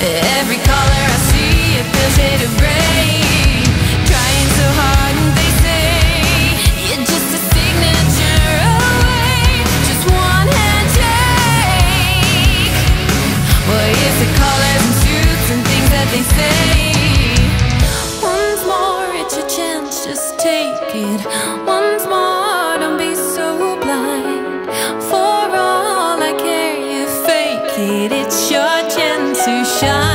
Every color I see, it feels shade of gray. shine.